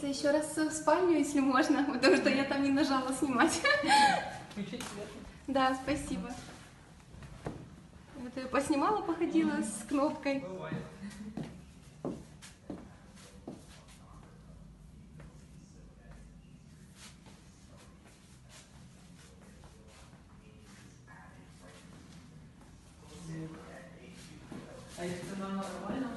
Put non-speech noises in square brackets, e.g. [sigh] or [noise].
спуститься еще раз в спальню, если можно, [laughs] потому что я там не нажала снимать. Включить свет. Да, спасибо. Вот я поснимала, походила с кнопкой. Бывает. А если цена нормально,